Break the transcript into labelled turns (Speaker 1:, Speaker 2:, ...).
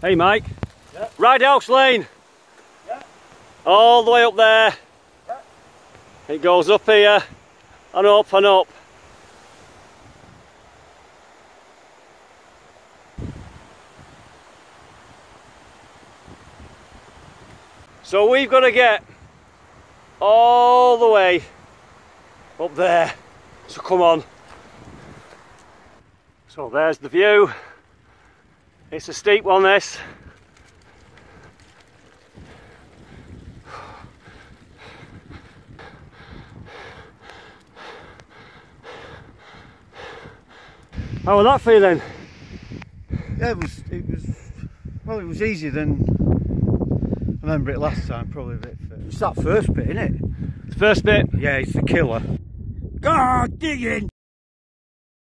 Speaker 1: Hey Mike.
Speaker 2: Yeah.
Speaker 1: Ridehalgh Lane.
Speaker 2: Yeah.
Speaker 1: All the way up there.
Speaker 2: Yeah.
Speaker 1: It goes up here and up and up. So we've got to get all the way up there. So come on. So there's the view. It's a steep one this. How was that feeling?
Speaker 2: Yeah, it was. It was. Well, it was easier than I remember it last time. Probably a bit. First. It's that first bit, isn't it?
Speaker 1: The first bit.
Speaker 2: Yeah, it's the killer. God digging.